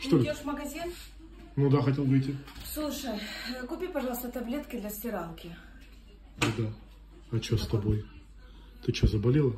Что? Идешь в магазин? Ну да, хотел выйти. Слушай, э, купи, пожалуйста, таблетки для стиралки. Да. А что с тобой? Ты что, заболела?